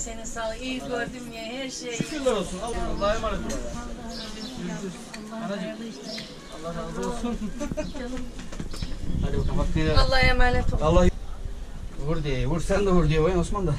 Senin sağlık. İyi gördüm ya her şey. Şükürler olsun. Allah'a emanet ol. Anacığım. Allah razı olsun. Hadi bakalım. Allah'a emanet ol. Allah vur diye vur sen de vur diye Osman da.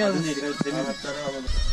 geldin. Hadi neydi?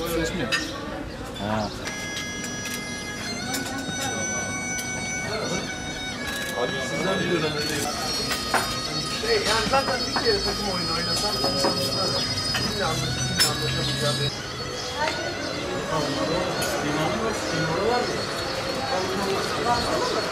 Buyurun, hoş geldiniz. Yani zaten bir kere takım oyunu oynasan kimle anlaşıp kimle anlaşamayacağı belli. Çıkartalım bitirelim sonra. Aynen kaldırılıyor.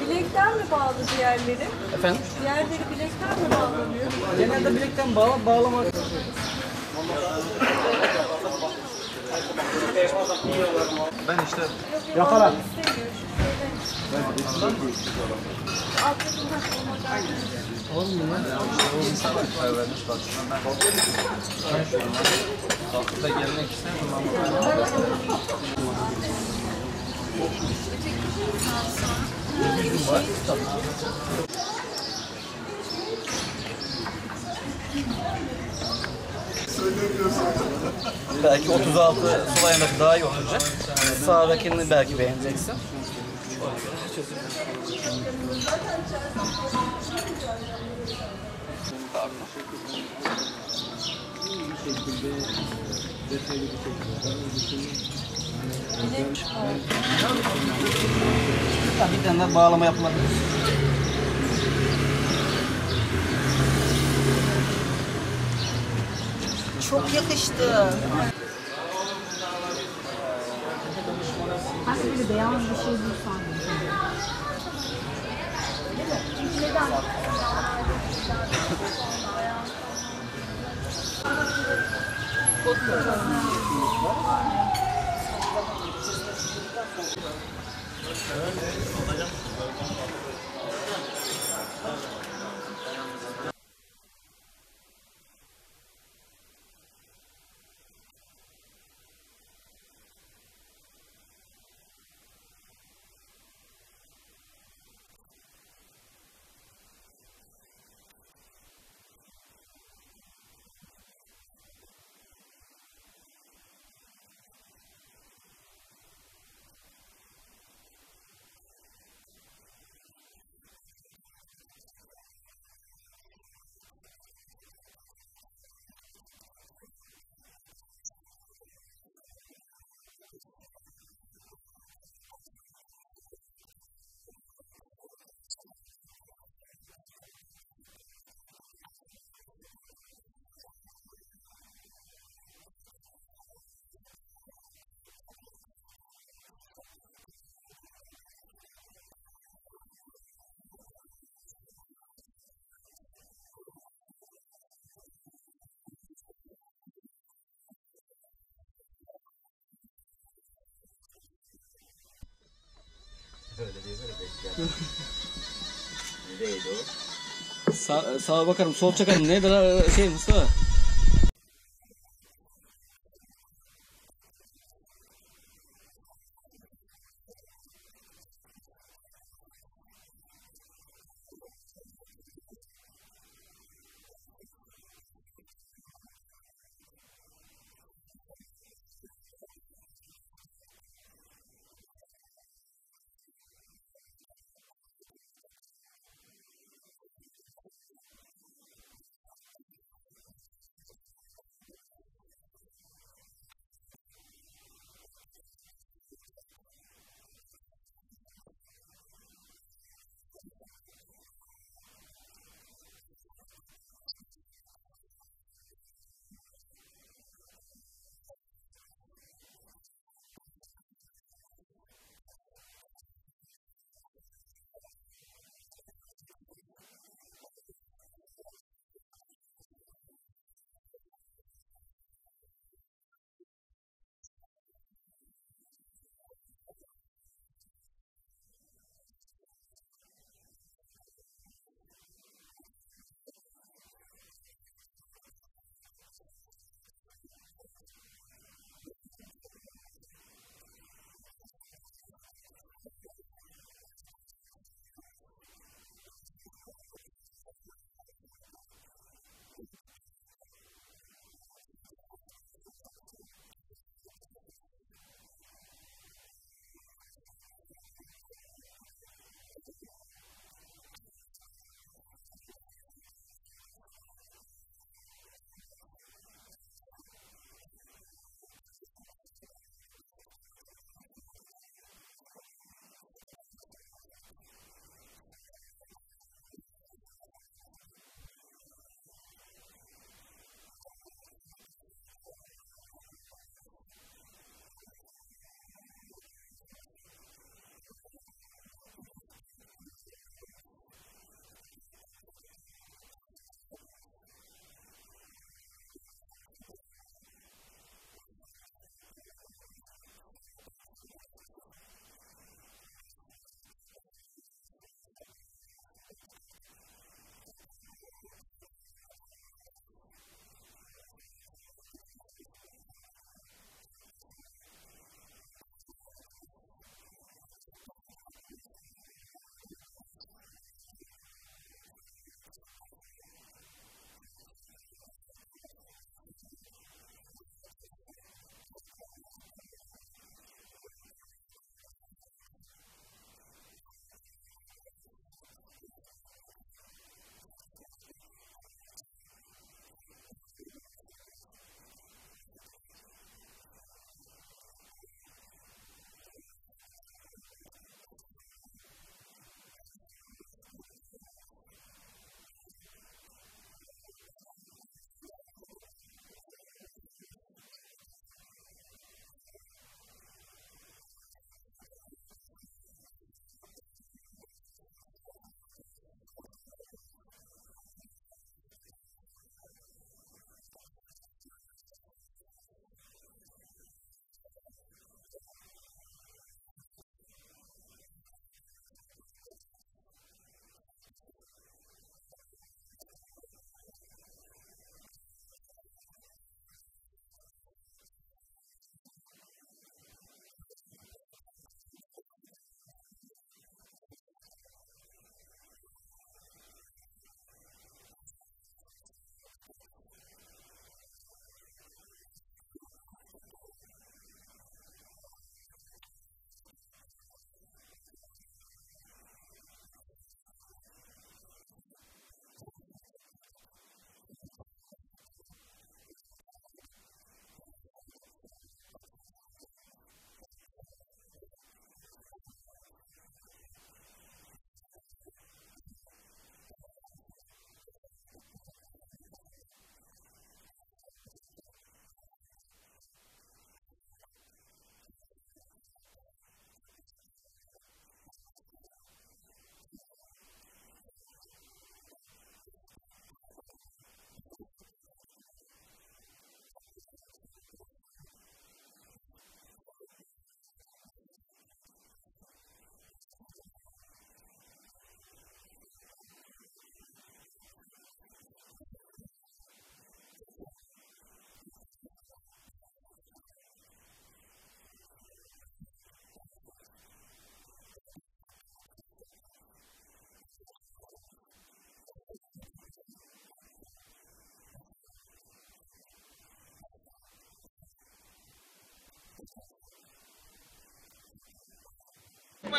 Bilekten mi bağlı diğerleri? Efendim? Diğerleri bilekten mi bağlanıyor? Genelde bilekten bağla, bağlamak. Ben işte Yaparak. Belki 36 sol ayağındaki daha iyi olacak. Sağdakini belki beğeneceksin. Tabii bir tane daha bağlama yapılabilir. Çok yakıştı. Böyle beyaz bir şey bulsan. 没打呀，打呀，没打呀，不打呀，不打呀。Sağ, sağa bakarım, sol çakarım. Neydi lan şey Mustafa?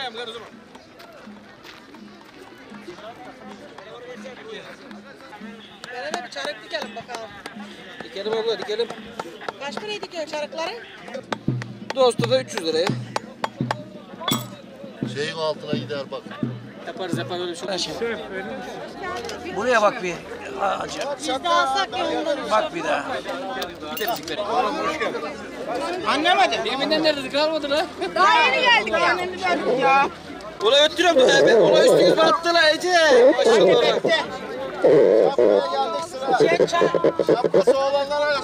O zaman. Beraber bir çarık dikelim bakalım. Dikelim abla dikelim. Kaç paraya dikiyorsun çarıkları? Dostu da 300 liraya. Şeyin altına gider bak. Yaparız yaparız öyle bir şey. Buraya bak bir. Hacı. Biz de alsak ya onları. Bak bir daha. Anlamadım. Deminden nerede kalmadı lan? Daha yeni geldik ya. Yeni geldik ya. Ola öttürüyorum bir tane. Ola üstünüz battı la Ece. Maşallah. Sen çay. Şapkası olanlara